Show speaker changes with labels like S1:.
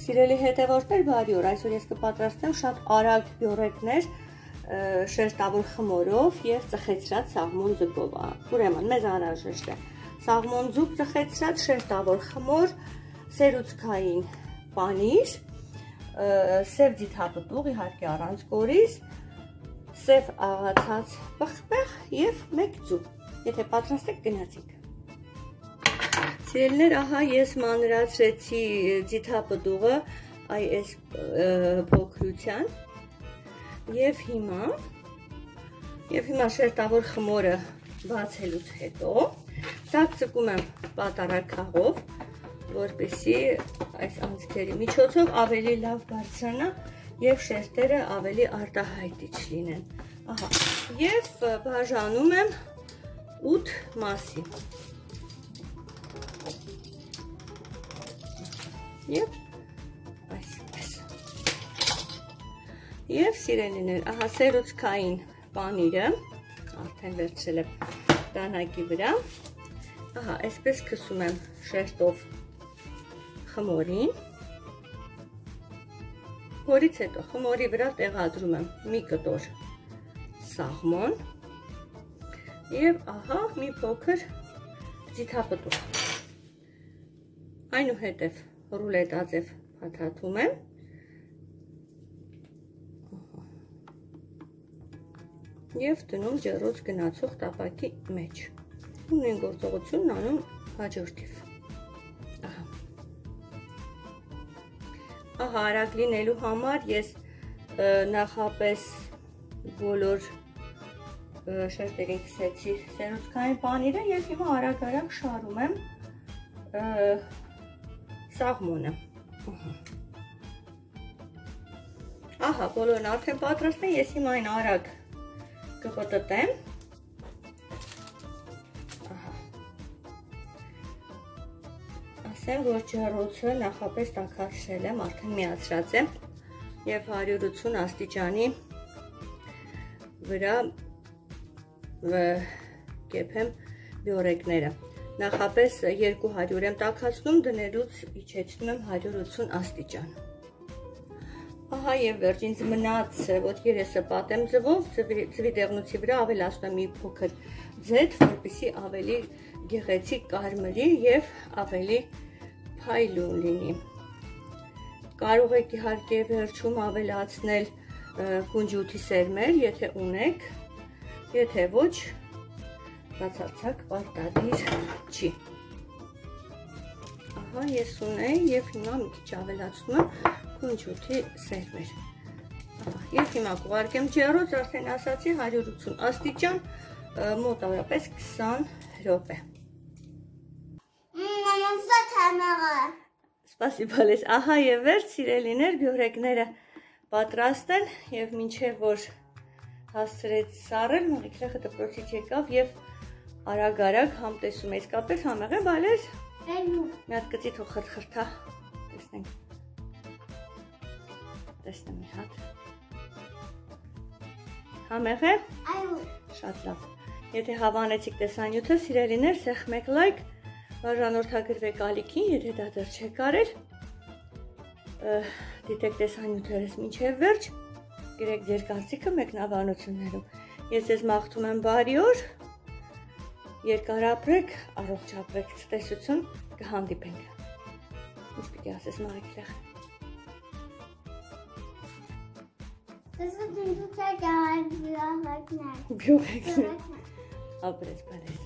S1: Սիրելի հետևորդներ, բարի օր։ Այսօր ես կպատրաստեմ շատ արագ բյուրեկներ շերտավոր խմորով եւ ծխեցրած սաղմոն ձուկով։ Ուրեմն մեզ անհրաժեշտ է սաղմոն ձուկ ծխեցրած շերտավոր խմոր, սերուցքային պանիր, սև ձիթապտուղ, իհարկե առանց կորիզ, սև աղացած պղպեղ եւ մեկ ձուկ։ Եթե պատրաստ եք, գնացինք։ Սիրելիներ, ահա ես մանրացրեցի ձիթապտուղը այ այս փոքրության եւ հիմա եւ հիմա շերտավոր խմորը բացելուց հետո սակ ծկում եմ պատարակաղով որպեսի այս անցքերի միջոցով ավելի լավ բարձրանա եւ շերտերը ավելի արտահայտիչ լինեն ահա եւ բաժանում եմ 8 մասի եւ այսպես։ Եվ սիրելիներ, ահա սերուցքային պանիրը արդեն վերցրել եմ դանակի վրա։ Ահա, այսպես քսում եմ շերտով խմորին։ Որից հետո խմորի վրա տեղադրում եմ մի կտոր սաղմոն եւ ահա մի փոքր ձիթապտուղ։ Այնուհետև ռուլետաձև փաթաթում եմ։ Եվ դնում ջեռոց գնացող տապակի մեջ։ Ու նույն գործողությունն անում հաջորդիվ։ Ահա։ արագ լինելու համար ես նախապես բոլոր շերտերին քսեցի սերուցքային պանիրը եւ հիմա արագ-արագ շարում եմ սաղմոնը։ Ահա, բոլորն արդեն պատրաստ են, ես հիմա այն արագ կպտտեմ։ Ահա։ Ասեմ, որ ջեռոցը նախապես տաքացրել եմ, արդեն միացրած եմ եւ 180 աստիճանի վրա կեփեմ բյորեկները նախապես 200 եմ տաքացնում, դնելուց իջեցնում եմ 180 աստիճան։ Ահա եւ վերջին մնաց ոտքերը սպատեմ ձվով, ձվի դեղնուցի վրա ավելացնում մի փոքր ձեթ, որպեսզի ավելի գեղեցիկ կարմրի եւ ավելի փայլուն լինի։ Կարող եք իհարկե վերջում ավելացնել կունջութի սերմեր, եթե ունեք, եթե ոչ, բացարձակ պարտադիր չի։ Ահա ես ունեի եւ հիմա մի քիչ avելացնում եմ քունջութի սերմեր։ եւ հիմա կուղարկեմ ջեռոց, արդեն ասացի 180 աստիճան մոտավորապես 20 րոպե։
S2: Մաման սա թամեղը։
S1: Սպասիբա լես։ Ահա եւ վերջ սիրելիներ, բյուրեկները պատրաստ են եւ մինչեւ որ հասցրեց սարել, մողիկրախը դպրոցից եկավ եւ արագ-արագ համ տեսում ես կապես համեղ է, բալես։
S2: Այո։
S1: Մի հատ գծի թող խրթխրթա։ Տեսնենք։ Տեսնեմ մի հատ։ Համեղ է։
S2: Այո։
S1: Շատ լավ։ Եթե հավանեցիք տեսանյութը, սիրելիներ, սեղմ մեկ լայք, բաժանորդագրվեք ալիքին, եթե դա դեռ չեք արել։ Դիտեք տեսանյութերս մինչև վերջ։ Գրեք ձեր կարծիքը մեկնաբանություններում։ Ես ձեզ մաղթում եմ բարի օր, երկար ապրեք, առողջ ապրեք, ցտեսություն, կհանդիպենք։ Ինչ պիտի ասես Մարիկլախ։
S2: Դες դու դու չկար բիոհակներ։
S1: Բյուրեկներ։ Ապրես բարես։